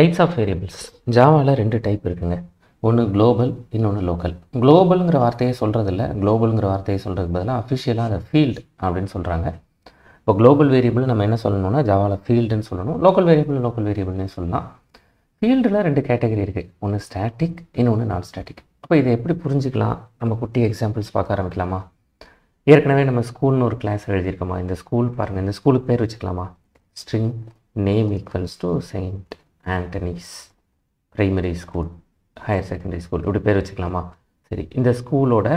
Types of variables ஜாவாவில் ரெண்டு type இருக்குங்க. ஒன்று குளோபல் இன்னொன்று லோக்கல் குளோபலுங்கிற வார்த்தையை சொல்கிறதில்ல குளோபலுங்கிற வார்த்தையை சொல்கிறதுக்கு பதிலாக அஃபிஷியலாக அதை ஃபீல்டு அப்படின்னு சொல்கிறாங்க இப்போ குளோபல் வேரியபிள் நம்ம என்ன சொல்லணும்னா ஜாவாவில் ஃபீல்டுன்னு சொல்லணும். லோக்கல் வேரியபிள் லோக்கல் வேரியபிள்னே சொல்லலாம். ஃபீல்டில் ரெண்டு கேட்டகரி இருக்குது ஒன்று ஸ்டாட்டிக் இன்னொன்று நான் ஸ்டாட்டிக் அப்போ இதை எப்படி புரிஞ்சுக்கலாம்? நம்ம குட்டி எக்ஸாம்பிள்ஸ் பார்க்க ஆரம்பிக்கலாமா? ஏற்கனவே நம்ம ஸ்கூல்னு ஒரு கிளாஸ் எழுதியிருக்கோமா? இந்த ஸ்கூல் பாருங்கள் இந்த ஸ்கூலுக்கு பேர் வச்சுக்கலாமா? String name equals to Saint Anthony's primary school higher secondary school இப்படி பேர் வச்சுக்கலாமா? சரி இந்த ஸ்கூலோட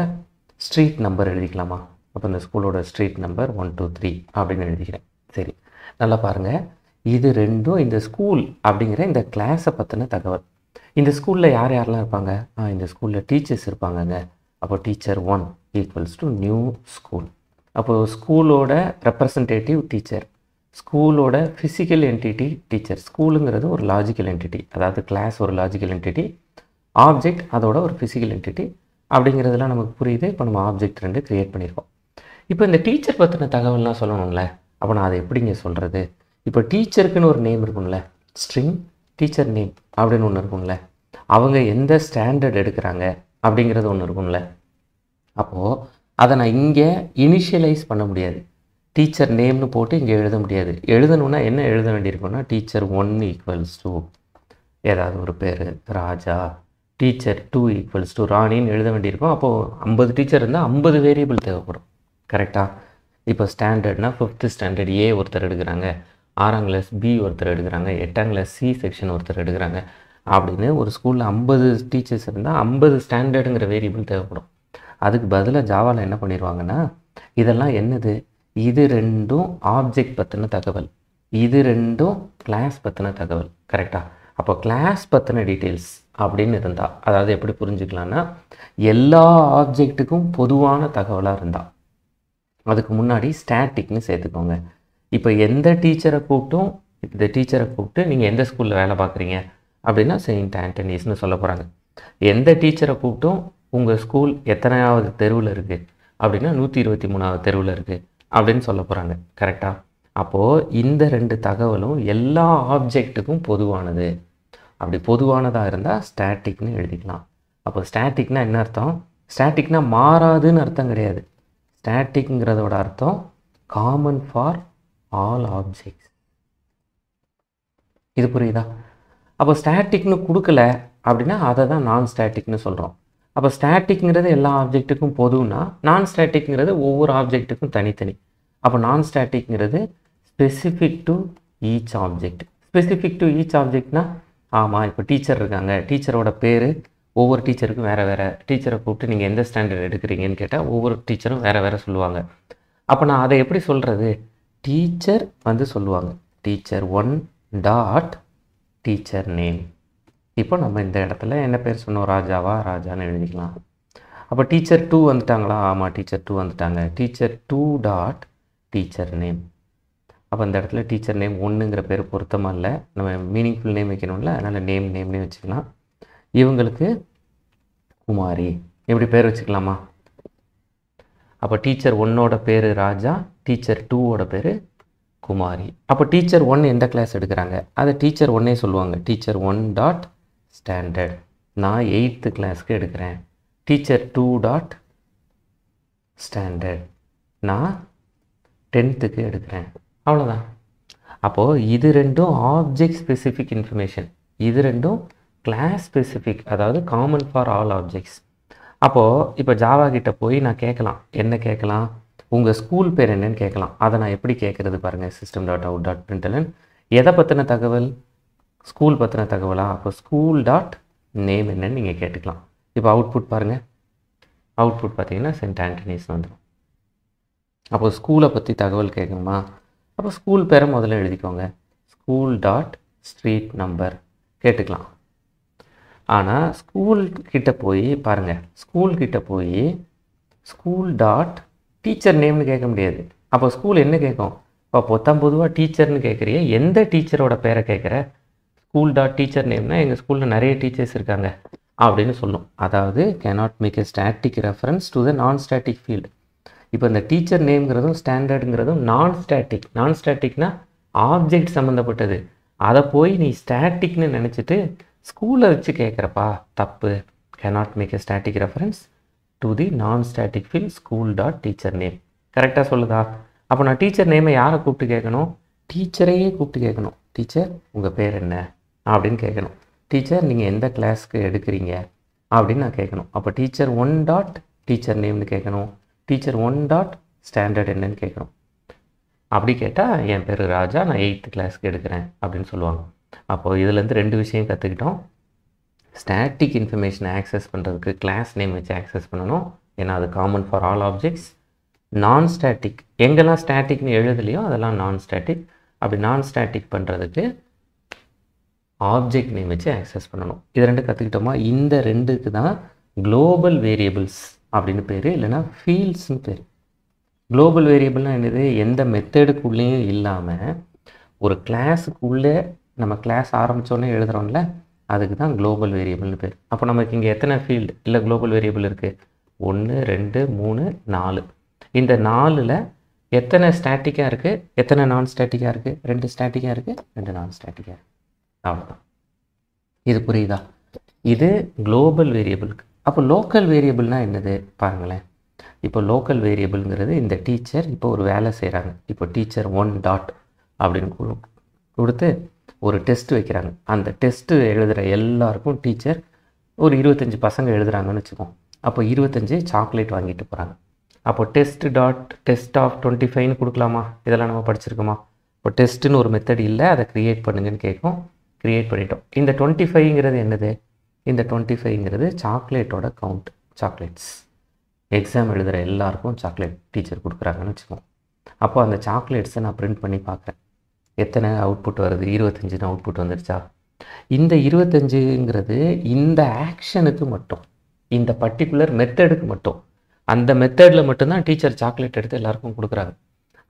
ஸ்ட்ரீட் நம்பர் எழுதிக்கலாமா? அப்போ இந்த ஸ்கூலோட street number one two three அப்படின்னு எழுதிக்கிறேன். சரி நல்லா பாருங்கள் இது ரெண்டும் இந்த ஸ்கூல் அப்படிங்கிற இந்த கிளாஸை பற்றின தகவல். இந்த ஸ்கூலில் யார் யாரெல்லாம் இருப்பாங்க? ஆ இந்த ஸ்கூலில் டீச்சர்ஸ் இருப்பாங்கங்க. அப்போ teacher one equals to new school அப்போது ஸ்கூலோட ரெப்ரசன்டேட்டிவ் டீச்சர் ஸ்கூலோட ஃபிசிக்கல் என்டிட்டி டீச்சர் ஸ்கூலுங்கிறது ஒரு லாஜிக்கல் என்டிட்டி அதாவது கிளாஸ் ஒரு லாஜிக்கல் என்டிட்டி ஆப்ஜெக்ட் அதோட ஒரு ஃபிசிக்கல் என்டிட்டி அப்படிங்கிறதுலாம் நமக்கு புரியுது. இப்போ நம்ம ஆப்ஜெக்ட் ரெண்டு க்ரியேட் பண்ணியிருக்கோம். இப்போ இந்த டீச்சர் பற்றின தகவல்லாம் சொல்லணும்ல? அப்போ நான் அதை எப்படிங்க சொல்கிறது இப்போ டீச்சருக்குன்னு ஒரு நேம் இருக்கும்ல? ஸ்ட்ரிங் டீச்சர் நேம் அப்படின்னு ஒன்று இருக்கும்ல? அவங்க எந்த ஸ்டாண்டர்ட் எடுக்கிறாங்க அப்படிங்கிறது ஒன்று இருக்கும்ல? அப்போது அதை நான் இங்கே இனிஷியலைஸ் பண்ண முடியாது. டீச்சர் நேம்னு போட்டு இங்கே எழுத முடியாது. எழுதணுன்னா என்ன எழுத வேண்டியிருக்கும்னா டீச்சர் ஒன் ஈக்குவல்ஸ் டூ ஏதாவது ஒரு பேர் Raja teacher two equals to ராணின்னு எழுத வேண்டியிருக்கும். அப்போது ஐம்பது டீச்சர் இருந்தால் ஐம்பது வேரியபிள் தேவைப்படும். கரெக்டாக இப்போ ஸ்டாண்டர்ட்னா ஃபிஃப்த்து ஸ்டாண்டர்ட் ஏ ஒருத்தர் எடுக்கிறாங்க ஆறாம் கிளாஸ் பி ஒருத்தர் எடுக்கிறாங்க எட்டாம் கிளாஸ் சி செக்ஷன் ஒருத்தர் எடுக்கிறாங்க அப்படின்னு ஒரு ஸ்கூலில் ஐம்பது டீச்சர்ஸ் இருந்தால் ஐம்பது ஸ்டாண்டர்டுங்கிற வேரியபிள் தேவைப்படும். அதுக்கு பதிலாக ஜாவாவில் என்ன பண்ணிடுவாங்கன்னா இதெல்லாம் என்னது? இது ரெண்டும் ஆப்ஜெக்ட் பற்றின தகவல். இது ரெண்டும் கிளாஸ் பற்றின தகவல். கரெக்டாக அப்போ கிளாஸ் பற்றின டீட்டெயில்ஸ் அப்படின்னு இருந்தால் அதாவது எப்படி புரிஞ்சுக்கலான்னா எல்லா ஆப்ஜெக்ட்டுக்கும் பொதுவான தகவலாக இருந்தால் அதுக்கு முன்னாடி ஸ்டாட்டிக்னு சேர்த்துக்கோங்க. இப்போ எந்த டீச்சரை கூப்பிட்டும் இந்த டீச்சரை கூப்பிட்டு நீங்கள் எந்த ஸ்கூலில் வேலை பார்க்குறீங்க? அப்படின்னா செயின்ட் ஆண்டனிஸ்னு சொல்ல போகிறாங்க எந்த டீச்சரை கூப்பிட்டும் உங்கள் ஸ்கூல் எத்தனையாவது தெருவில் இருக்குது அப்படின்னா நூற்றி இருபத்தி மூணாவது தெருவில் இருக்குது அப்படின்னு சொல்ல போகிறாங்க கரெக்டாக அப்போது இந்த ரெண்டு தகவலும் எல்லா ஆப்ஜெக்ட்டுக்கும் பொதுவானது. அப்படி பொதுவானதாக இருந்தால் ஸ்டாட்டிக்னு எழுதிக்கலாம். அப்போ ஸ்டாட்டிக்னா என்ன அர்த்தம்? ஸ்டாட்டிக்னா மாறாதுன்னு அர்த்தம் கிடையாது. ஸ்டாட்டிக்ங்கிறதோட அர்த்தம் காமன் ஃபார் ஆல் ஆப்ஜெக்ட்ஸ் இது புரியுதா? அப்போ ஸ்டாட்டிக்னு கொடுக்கல அப்படின்னா அதை தான் நான் ஸ்டாட்டிக்னு சொல்கிறோம் அப்போ ஸ்டாட்டிக்ங்கிறது எல்லா ஆப்ஜெக்ட்டுக்கும் பொதுன்னா நான் ஸ்டாட்டிக்ங்கிறது ஒவ்வொரு ஆப்ஜெக்ட்டுக்கும் தனித்தனி. அப்போ நான் ஸ்டாட்டிக்ங்கிறது specific to each object specific to each ஆப்ஜெக்ட்னா ஆமாம் இப்போ டீச்சர் இருக்காங்க. டீச்சரோட பேர் ஒவ்வொரு டீச்சருக்கும் வேறு வேறு. டீச்சரை கூப்பிட்டு நீங்கள் எந்த ஸ்டாண்டர்ட் எடுக்கிறீங்கன்னு கேட்டால் ஒவ்வொரு டீச்சரும் வேறு வேறு சொல்லுவாங்க. அப்போ நான் அதை எப்படி சொல்கிறது டீச்சர் வந்து சொல்லுவாங்க. Teacher one dot teacher name இப்போ நம்ம இந்த இடத்துல என்ன பேர் சொன்னோம்? ராஜாவா ராஜான்னு எழுதிக்கலாம். அப்போ டீச்சர் டூ வந்துட்டாங்களா? ஆமாம் டீச்சர் டூ வந்துட்டாங்க. Teacher two dot teacher name அப்போ அந்த இடத்துல டீச்சர் நேம் ஒன்றுங்கிற பேர் பொருத்தமாக இல்லை. நம்ம மீனிங்ஃபுல் நேம் வைக்கணும்ல. அதனால் நேம் நேம்னே வச்சுக்கலாம். இவங்களுக்கு குமாரி. இப்படி பேர் வச்சுக்கலாமா? அப்போ டீச்சர் ஒன்னோட பேர் ராஜா டீச்சர் டூவோட பேர் குமாரி. அப்போ டீச்சர் ஒன் எந்த கிளாஸ் எடுக்கிறாங்க? அதை டீச்சர் ஒன்னே சொல்லுவாங்க. டீச்சர் ஒன் டாட் ஸ்டாண்டர்ட் நான் எயித்து கிளாஸ்க்கு எடுக்கிறேன். டீச்சர் டூ டாட் ஸ்டாண்டர்ட் நான் டென்த்துக்கு எடுக்கிறேன். அவ்வளோதான் அப்போது இது ரெண்டும் ஆப்ஜெக்ட் ஸ்பெசிஃபிக் இன்ஃபர்மேஷன் இது ரெண்டும் கிளாஸ் ஸ்பெசிஃபிக் அதாவது காமன் ஃபார் ஆல் ஆப்ஜெக்ட்ஸ் அப்போது இப்போ ஜாவா கிட்ட போய் நான் கேட்கலாம். என்ன கேட்கலாம்? உங்கள் ஸ்கூல் பேர் என்னன்னு கேட்கலாம். அதை நான் எப்படி கேட்குறது பாருங்கள் system dot out dot println எதை பற்றின தகவல்? ஸ்கூல் பற்றின தகவலா? அப்போ ஸ்கூல் டாட் நேம் என்னன்னு நீங்கள் கேட்டுக்கலாம். இப்போ அவுட்புட் பாருங்கள் அவுட்புட் பார்த்தீங்கன்னா சென்ட் ஆண்டனிஸ் வந்துடும் அப்போ ஸ்கூலை பற்றி தகவல் கேட்கணுமா? அப்போ ஸ்கூல் பேரை முதல்ல எழுதிக்கோங்க. ஸ்கூல் டாட் ஸ்ட்ரீட் நம்பர் கேட்டுக்கலாம். ஆனால் ஸ்கூல் கிட்ட போய் பாருங்கள் ஸ்கூல் கிட்ட போய் ஸ்கூல் டாட் டீச்சர் நேம்னு கேட்க முடியாது. அப்போ ஸ்கூல் என்ன கேட்கும்? இப்போ பொத்தாம் பொதுவாக டீச்சர்னு கேட்குறிய எந்த டீச்சரோட பேரை கேட்குற? ஸ்கூல் டாட் டீச்சர் நேம்னா எங்கள் ஸ்கூலில் நிறைய டீச்சர்ஸ் இருக்காங்க அப்படின்னு சொல்லும். அதாவது cannot make a static reference to the non static field இப்போ இந்த டீச்சர் நேம்ங்கிறதும் ஸ்டாண்டர்டுங்கிறதும் நான் ஸ்டாட்டிக் நான் ஸ்டாட்டிக்னா ஆப்ஜெக்ட் சம்மந்தப்பட்டது அதை போய் நீ ஸ்டாட்டிக்னு நினச்சிட்டு ஸ்கூலை வச்சு கேட்குறப்பா தப்பு. Cannot make a static reference to the non static field school dot teacher name கரெக்டாக சொல்லுதா? அப்போ நான் டீச்சர் நேமை யாரை கூப்பிட்டு கேட்கணும் டீச்சரையே கூப்பிட்டு கேட்கணும் டீச்சர் உங்கள் பேர் என்ன? அப்படின்னு கேட்கணும் டீச்சர் நீங்கள் எந்த கிளாஸ்க்கு எடுக்கிறீங்க? அப்படின்னு நான் கேட்கணும் அப்போ டீச்சர் ஒன் டாட் டீச்சர் நேம்னு கேட்கணும் டீச்சர் ஒன் டாட் ஸ்டாண்டர்ட் என்னன்னு கேட்கணும் அப்படி கேட்டால் என் பேர் ராஜா நான் எயித்து கிளாஸ்க்கு எடுக்கிறேன் அப்படின்னு சொல்லுவாங்க. அப்போது இதுலேருந்து ரெண்டு விஷயம் கற்றுக்கிட்டோம் ஸ்டாட்டிக் இன்ஃபர்மேஷனை ஆக்சஸ் பண்ணுறதுக்கு கிளாஸ் நேம் வச்சு ஆக்சஸ் பண்ணணும். ஏன்னா அது common for all objects non static எங்கெல்லாம் ஸ்டாட்டிக்னு எழுதலையோ அதெல்லாம் நான் ஸ்டாட்டிக் அப்படி நான் ஸ்டாட்டிக் பண்ணுறதுக்கு ஆப்ஜெக்ட் நேம் வச்சு ஆக்சஸ் பண்ணணும். இது ரெண்டு கற்றுக்கிட்டோமா இந்த ரெண்டுக்கு தான் குளோபல் வேரியபிள்ஸ் அப்படின்னு பேர் இல்லைன்னா ஃபீல்ட்ஸ்னு பேர். குளோபல் வேரியபிள்னால் என்னது? எந்த மெத்தடுக்குள்ளேயும் இல்லாமல் ஒரு கிளாஸுக்குள்ளே நம்ம கிளாஸ் ஆரம்பித்தோடனே எழுதுகிறோம்ல அதுக்கு தான் குளோபல் வேரியபிள்னு பேர். அப்போ நமக்கு இங்கே எத்தனை ஃபீல்டு இல்லை குளோபல் வேரியபிள் இருக்குது ஒன்று ரெண்டு மூணு நாலு. இந்த நாலில் எத்தனை ஸ்டாட்டிக்காக இருக்குது எத்தனை நான் ஸ்டாட்டிக்காக இருக்குது ரெண்டு ஸ்டாட்டிக்காக இருக்குது ரெண்டு நான் ஸ்டாட்டிக்காக இருக்குது அவ்வளோதான் இது புரியுதா? இது குளோபல் வேரியபிளுக்கு அப்போ லோக்கல் வேரியபிள்னால் என்னது? பாருங்களேன். இப்போ லோக்கல் வேரியபிள்ங்கிறது இந்த டீச்சர் இப்போ ஒரு வேலை செய்கிறாங்க இப்போ டீச்சர் ஒன் டாட் அப்படின்னு கொடுத்து ஒரு டெஸ்ட் வைக்கிறாங்க. அந்த டெஸ்ட்டு எழுதுகிற எல்லாருக்கும் டீச்சர் ஒரு இருபத்தஞ்சி பசங்க எழுதுகிறாங்கன்னு வச்சுக்கோம் அப்போ இருபத்தஞ்சி சாக்லேட் வாங்கிட்டு போகிறாங்க அப்போ test dot test of twenty ஃபைவ்னு கொடுக்கலாமா? இதெல்லாம் நம்ம படிச்சிருக்கோமா? இப்போ டெஸ்ட்டுன்னு ஒரு மெத்தட் இல்லை அதை க்ரியேட் பண்ணுங்கன்னு கேட்கும். க்ரியேட் பண்ணிட்டோம். இந்த டுவெண்ட்டி ஃபைவ்ங்கிறது என்னது? இந்த டுவெண்ட்டி ஃபைவ்ங்கிறது சாக்லேட்டோட கவுண்ட் சாக்லேட்ஸ் எக்ஸாம் எழுதுகிற எல்லாருக்கும் சாக்லேட் டீச்சர் கொடுக்குறாங்கன்னு வச்சுக்கோம் அப்போ அந்த சாக்லேட்ஸை நான் பிரிண்ட் பண்ணி பார்க்குறேன். எத்தனை அவுட்புட் வருது? இருபத்தஞ்சுன்னு அவுட்புட் வந்துருச்சா? இந்த இருபத்தஞ்சுங்கிறது இந்த ஆக்ஷனுக்கு மட்டும் இந்த பர்டிகுலர் மெத்தடுக்கு மட்டும் அந்த மெத்தடில் மட்டும்தான் டீச்சர் சாக்லேட் எடுத்து எல்லாருக்கும் கொடுக்குறாங்க.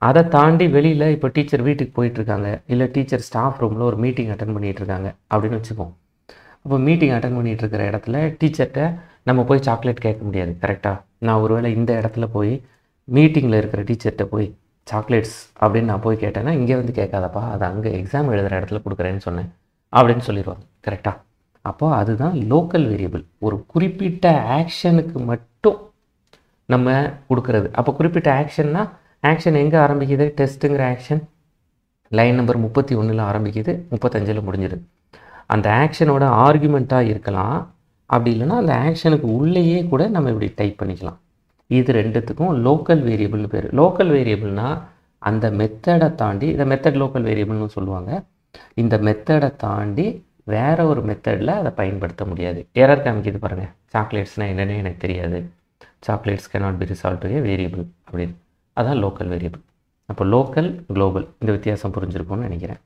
அதை தாண்டி வெளியில் இப்போ டீச்சர் வீட்டுக்கு போயிட்டுருக்காங்க இல்லை டீச்சர் ஸ்டாஃப் ரூமில் ஒரு மீட்டிங் அட்டன் பண்ணிகிட்டு இருக்காங்க. அப்படின்னு வச்சுக்கோங்க. அப்போ மீட்டிங் அட்டன் பண்ணிகிட்டு இருக்கிற இடத்துல டீச்சர்கிட்ட நம்ம போய் சாக்லேட் கேட்க முடியாது கரெக்டாக நான் ஒருவேளை இந்த இடத்துல போய் மீட்டிங்கில் இருக்கிற டீச்சர்கிட்ட போய் சாக்லேட்ஸ் அப்படின்னு நான் போய் கேட்டேன்னா இங்கே வந்து கேட்காதப்பா அது அங்கே எக்ஸாம் எழுதுகிற இடத்துல கொடுக்குறேன்னு சொன்னேன் அப்படின்னு சொல்லிடுவாங்க கரெக்டாக அப்போ அதுதான் லோக்கல் வேரியபிள் ஒரு குறிப்பிட்ட ஆக்ஷனுக்கு மட்டும் நம்ம கொடுக்கறது. அப்போ குறிப்பிட்ட ஆக்ஷன்னா ஆக்ஷன் எங்கே ஆரம்பிக்குது? டெஸ்ட்டுங்கிற ஆக்ஷன் லைன் நம்பர் முப்பத்தி ஒன்றில் ஆரம்பிக்குது முப்பத்தஞ்சில் முடிஞ்சிடுது அந்த ஆக்ஷனோட ஆர்குமெண்ட்டாக இருக்கலாம். அப்படி இல்லைன்னா அந்த ஆக்ஷனுக்கு உள்ளேயே கூட நம்ம இப்படி டைப் பண்ணிக்கலாம். இது ரெண்டுத்துக்கும் லோக்கல் வேரியபிள்னு பேர். லோக்கல் வேரியபிள்னா அந்த மெத்தடை தாண்டி இதை மெத்தட் லோக்கல் வேரியபிள்னு சொல்லுவாங்க. இந்த மெத்தடை தாண்டி வேறு ஒரு மெத்தடில் அதை பயன்படுத்த முடியாது. எரர் காமிக்கிது பாருங்கள் சாக்லேட்ஸ்னால் என்னென்னு எனக்கு தெரியாது. Chocolates cannot be resolved a variable அப்படின்னு. அதான் லோக்கல் வேரியபிள் அப்போ லோக்கல் குளோபல் இந்த வித்தியாசம் புரிஞ்சிருக்கும்னு நினைக்கிறேன்.